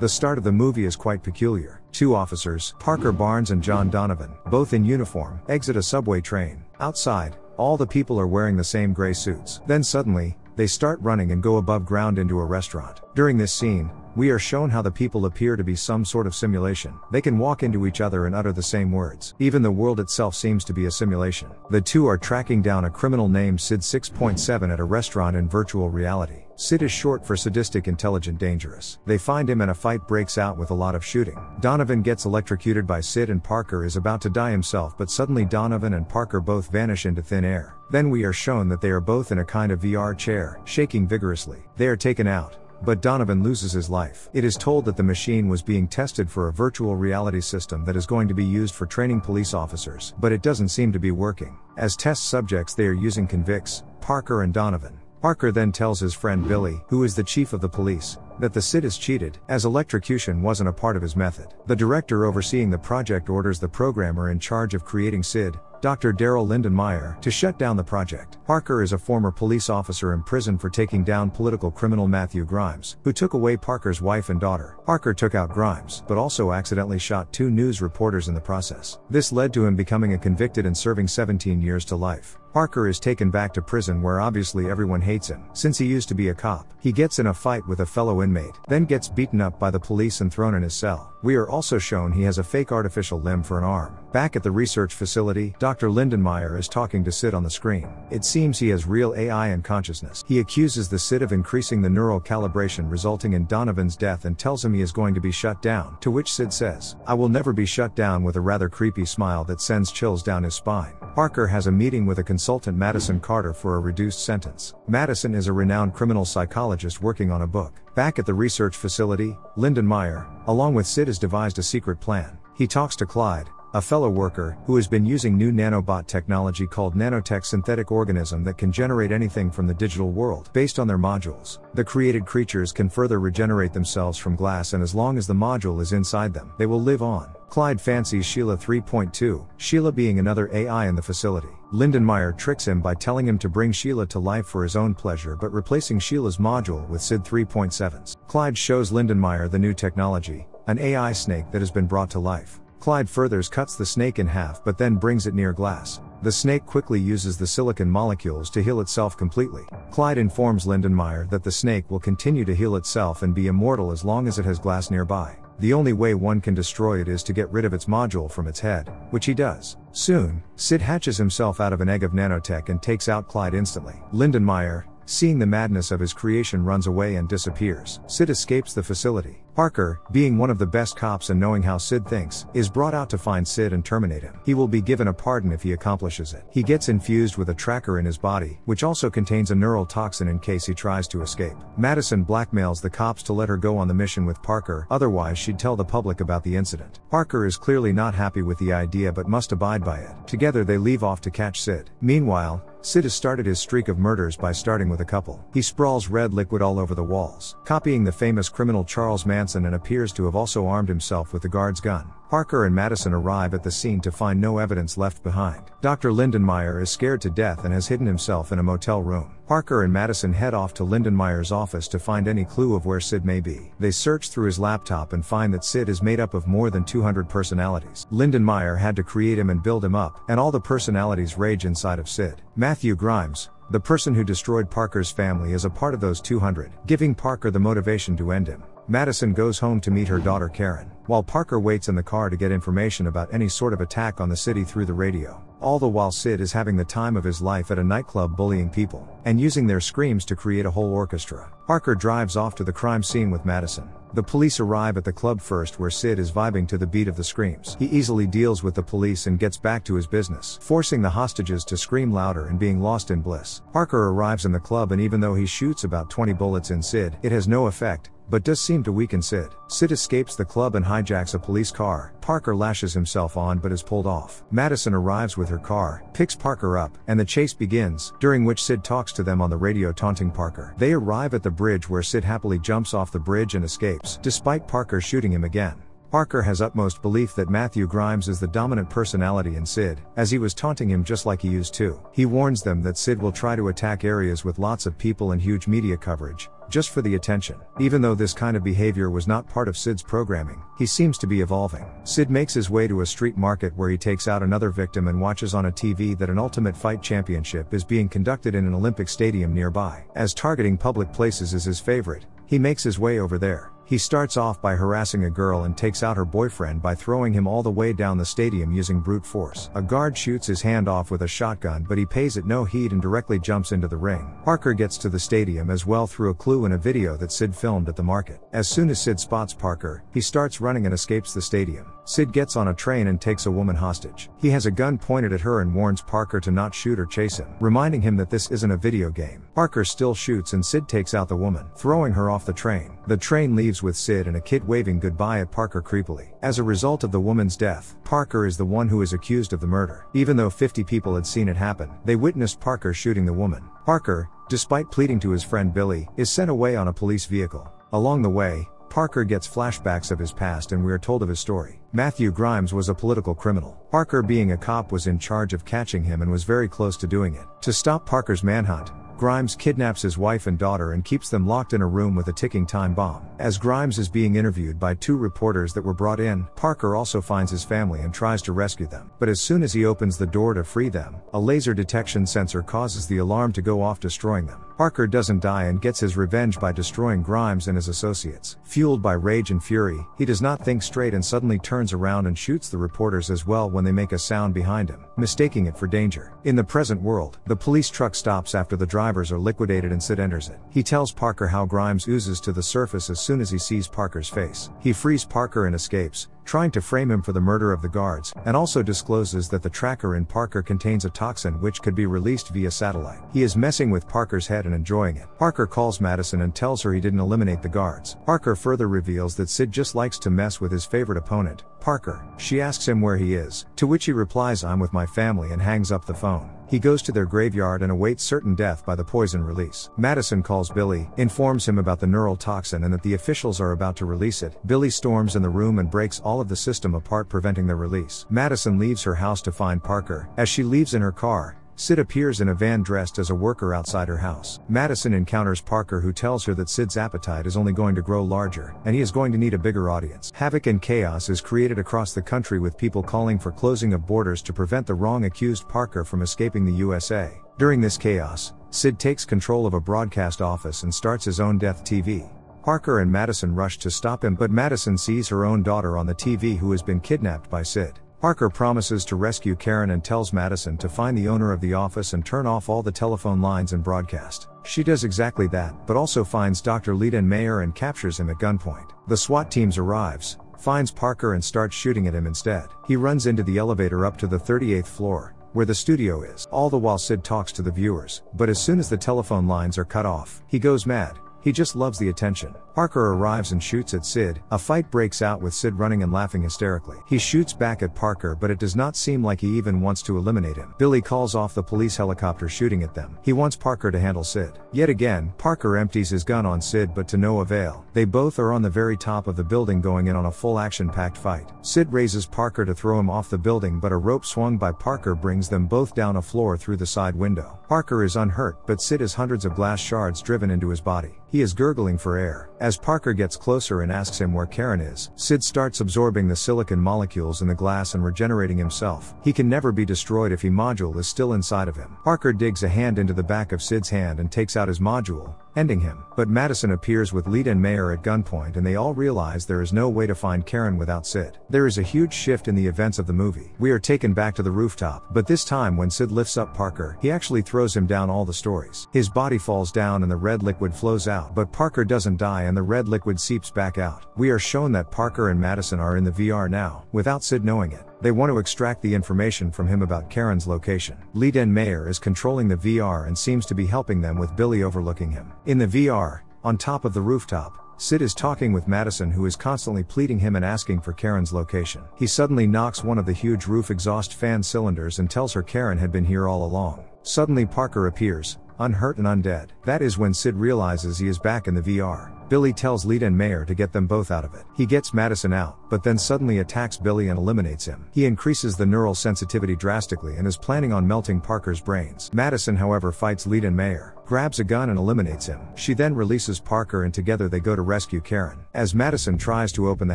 The start of the movie is quite peculiar. Two officers, Parker Barnes and John Donovan, both in uniform, exit a subway train. Outside, all the people are wearing the same gray suits. Then suddenly, they start running and go above ground into a restaurant. During this scene, we are shown how the people appear to be some sort of simulation. They can walk into each other and utter the same words. Even the world itself seems to be a simulation. The two are tracking down a criminal named Sid 6.7 at a restaurant in virtual reality. Sid is short for sadistic, intelligent, dangerous. They find him and a fight breaks out with a lot of shooting. Donovan gets electrocuted by Sid and Parker is about to die himself, but suddenly Donovan and Parker both vanish into thin air. Then we are shown that they are both in a kind of VR chair, shaking vigorously. They are taken out but Donovan loses his life. It is told that the machine was being tested for a virtual reality system that is going to be used for training police officers, but it doesn't seem to be working. As test subjects, they are using convicts, Parker and Donovan. Parker then tells his friend Billy, who is the chief of the police, that the Sid is cheated, as electrocution wasn't a part of his method. The director overseeing the project orders the programmer in charge of creating Sid, Dr. Daryl Lindenmeyer, to shut down the project. Parker is a former police officer imprisoned for taking down political criminal Matthew Grimes, who took away Parker's wife and daughter. Parker took out Grimes, but also accidentally shot two news reporters in the process. This led to him becoming a convicted and serving 17 years to life. Parker is taken back to prison where obviously everyone hates him, since he used to be a cop. He gets in a fight with a fellow inmate, then gets beaten up by the police and thrown in his cell. We are also shown he has a fake artificial limb for an arm. Back at the research facility, Dr. Lindenmeyer is talking to Sid on the screen. It seems he has real AI and consciousness. He accuses the Sid of increasing the neural calibration resulting in Donovan's death and tells him he is going to be shut down, to which Sid says, I will never be shut down with a rather creepy smile that sends chills down his spine. Parker has a meeting with a consultant Madison Carter for a reduced sentence. Madison is a renowned criminal psychologist working on a book. Back at the research facility, Lyndon Lindenmeyer, along with Sid has devised a secret plan. He talks to Clyde, a fellow worker, who has been using new nanobot technology called nanotech synthetic organism that can generate anything from the digital world based on their modules. The created creatures can further regenerate themselves from glass and as long as the module is inside them, they will live on. Clyde fancies Sheila 3.2, Sheila being another AI in the facility. Lindenmeyer tricks him by telling him to bring Sheila to life for his own pleasure but replacing Sheila's module with SID 3.7's. Clyde shows Lindenmeyer the new technology, an AI snake that has been brought to life. Clyde furthers cuts the snake in half but then brings it near glass. The snake quickly uses the silicon molecules to heal itself completely. Clyde informs Lindenmeyer that the snake will continue to heal itself and be immortal as long as it has glass nearby. The only way one can destroy it is to get rid of its module from its head, which he does. Soon, Sid hatches himself out of an egg of nanotech and takes out Clyde instantly. Lindenmeyer, seeing the madness of his creation runs away and disappears. Sid escapes the facility. Parker, being one of the best cops and knowing how Sid thinks, is brought out to find Sid and terminate him. He will be given a pardon if he accomplishes it. He gets infused with a tracker in his body, which also contains a neural toxin in case he tries to escape. Madison blackmails the cops to let her go on the mission with Parker, otherwise she'd tell the public about the incident. Parker is clearly not happy with the idea but must abide by it. Together they leave off to catch Sid. Meanwhile, Sid has started his streak of murders by starting with a couple. He sprawls red liquid all over the walls, copying the famous criminal Charles Manson and appears to have also armed himself with the guard's gun. Parker and Madison arrive at the scene to find no evidence left behind. Dr. Lindenmeyer is scared to death and has hidden himself in a motel room. Parker and Madison head off to Lindenmeyer's office to find any clue of where Sid may be. They search through his laptop and find that Sid is made up of more than 200 personalities. Lindenmeyer had to create him and build him up, and all the personalities rage inside of Sid. Matthew Grimes, the person who destroyed Parker's family is a part of those 200, giving Parker the motivation to end him. Madison goes home to meet her daughter Karen, while Parker waits in the car to get information about any sort of attack on the city through the radio. All the while Sid is having the time of his life at a nightclub bullying people, and using their screams to create a whole orchestra. Parker drives off to the crime scene with Madison. The police arrive at the club first where Sid is vibing to the beat of the screams. He easily deals with the police and gets back to his business, forcing the hostages to scream louder and being lost in bliss. Parker arrives in the club and even though he shoots about 20 bullets in Sid, it has no effect, but does seem to weaken Sid. Sid escapes the club and hijacks a police car. Parker lashes himself on but is pulled off. Madison arrives with her car, picks Parker up, and the chase begins, during which Sid talks to them on the radio taunting Parker. They arrive at the bridge where Sid happily jumps off the bridge and escapes, despite Parker shooting him again. Parker has utmost belief that Matthew Grimes is the dominant personality in Sid, as he was taunting him just like he used to. He warns them that Sid will try to attack areas with lots of people and huge media coverage, just for the attention. Even though this kind of behavior was not part of Sid's programming, he seems to be evolving. Sid makes his way to a street market where he takes out another victim and watches on a TV that an Ultimate Fight Championship is being conducted in an Olympic stadium nearby. As targeting public places is his favorite, he makes his way over there. He starts off by harassing a girl and takes out her boyfriend by throwing him all the way down the stadium using brute force. A guard shoots his hand off with a shotgun but he pays it no heed and directly jumps into the ring. Parker gets to the stadium as well through a clue in a video that Sid filmed at the market. As soon as Sid spots Parker, he starts running and escapes the stadium. Sid gets on a train and takes a woman hostage. He has a gun pointed at her and warns Parker to not shoot or chase him, reminding him that this isn't a video game. Parker still shoots and Sid takes out the woman, throwing her off the train. The train leaves with Sid and a kid waving goodbye at Parker creepily. As a result of the woman's death, Parker is the one who is accused of the murder. Even though 50 people had seen it happen, they witnessed Parker shooting the woman. Parker, despite pleading to his friend Billy, is sent away on a police vehicle. Along the way, Parker gets flashbacks of his past and we are told of his story. Matthew Grimes was a political criminal. Parker, being a cop, was in charge of catching him and was very close to doing it. To stop Parker's manhunt, Grimes kidnaps his wife and daughter and keeps them locked in a room with a ticking time bomb. As Grimes is being interviewed by two reporters that were brought in, Parker also finds his family and tries to rescue them. But as soon as he opens the door to free them, a laser detection sensor causes the alarm to go off, destroying them. Parker doesn't die and gets his revenge by destroying Grimes and his associates. Fueled by rage and fury, he does not think straight and suddenly turns around and shoots the reporters as well when they make a sound behind him, mistaking it for danger. In the present world, the police truck stops after the drivers are liquidated and Sid enters it. He tells Parker how Grimes oozes to the surface as soon as he sees Parker's face. He frees Parker and escapes, trying to frame him for the murder of the guards, and also discloses that the tracker in Parker contains a toxin which could be released via satellite. He is messing with Parker's head and enjoying it. Parker calls Madison and tells her he didn't eliminate the guards. Parker further reveals that Sid just likes to mess with his favorite opponent, Parker. She asks him where he is, to which he replies I'm with my family and hangs up the phone. He goes to their graveyard and awaits certain death by the poison release. Madison calls Billy, informs him about the neural toxin and that the officials are about to release it. Billy storms in the room and breaks all of the system apart preventing their release. Madison leaves her house to find Parker. As she leaves in her car, Sid appears in a van dressed as a worker outside her house. Madison encounters Parker who tells her that Sid's appetite is only going to grow larger, and he is going to need a bigger audience. Havoc and chaos is created across the country with people calling for closing of borders to prevent the wrong accused Parker from escaping the USA. During this chaos, Sid takes control of a broadcast office and starts his own death TV. Parker and Madison rush to stop him, but Madison sees her own daughter on the TV who has been kidnapped by Sid. Parker promises to rescue Karen and tells Madison to find the owner of the office and turn off all the telephone lines and broadcast. She does exactly that, but also finds Dr. Lindenmeyer and captures him at gunpoint. The SWAT teams arrives, finds Parker and starts shooting at him instead. He runs into the elevator up to the 38th floor, where the studio is. All the while Sid talks to the viewers, but as soon as the telephone lines are cut off, he goes mad. He just loves the attention. Parker arrives and shoots at Sid. A fight breaks out with Sid running and laughing hysterically. He shoots back at Parker, but it does not seem like he even wants to eliminate him. Billy calls off the police helicopter shooting at them. He wants Parker to handle Sid. Yet again, Parker empties his gun on Sid, but to no avail. They both are on the very top of the building going in on a full action packed fight. Sid raises Parker to throw him off the building, but a rope swung by Parker brings them both down a floor through the side window. Parker is unhurt, but Sid has hundreds of glass shards driven into his body. He is gurgling for air. As Parker gets closer and asks him where Karen is, Sid starts absorbing the silicon molecules in the glass and regenerating himself. He can never be destroyed if he module is still inside of him. Parker digs a hand into the back of Sid's hand and takes out his module, ending him. But Madison appears with Lindenmeyer at gunpoint and they all realize there is no way to find Karen without Sid. There is a huge shift in the events of the movie. We are taken back to the rooftop, but this time when Sid lifts up Parker, he actually throws him down all the stories. His body falls down and the red liquid flows out, but Parker doesn't die and the red liquid seeps back out. We are shown that Parker and Madison are in the VR now, without Sid knowing it. They want to extract the information from him about Karen's location. Lindenmeyer is controlling the VR and seems to be helping them with Billy overlooking him. In the VR, on top of the rooftop, Sid is talking with Madison who is constantly pleading him and asking for Karen's location. He suddenly knocks one of the huge roof exhaust fan cylinders and tells her Karen had been here all along. Suddenly Parker appears, unhurt and undead. That is when Sid realizes he is back in the VR. Billy tells Lindenmeyer to get them both out of it. He gets Madison out, but then suddenly attacks Billy and eliminates him. He increases the neural sensitivity drastically and is planning on melting Parker's brains. Madison however fights Lindenmeyer grabs a gun and eliminates him. She then releases Parker and together they go to rescue Karen. As Madison tries to open the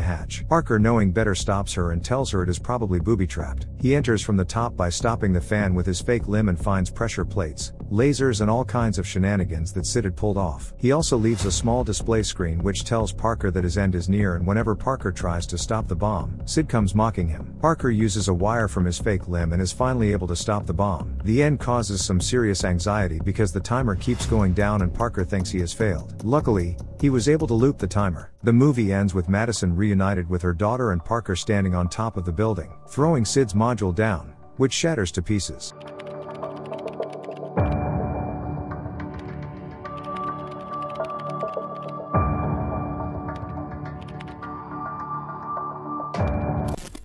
hatch, Parker knowing better stops her and tells her it is probably booby trapped. He enters from the top by stopping the fan with his fake limb and finds pressure plates, lasers and all kinds of shenanigans that Sid had pulled off. He also leaves a small display screen which tells Parker that his end is near and whenever Parker tries to stop the bomb, Sid comes mocking him. Parker uses a wire from his fake limb and is finally able to stop the bomb. The end causes some serious anxiety because the timer keeps going down and Parker thinks he has failed. Luckily, he was able to loop the timer. The movie ends with Madison reunited with her daughter and Parker standing on top of the building, throwing Sid's module down, which shatters to pieces.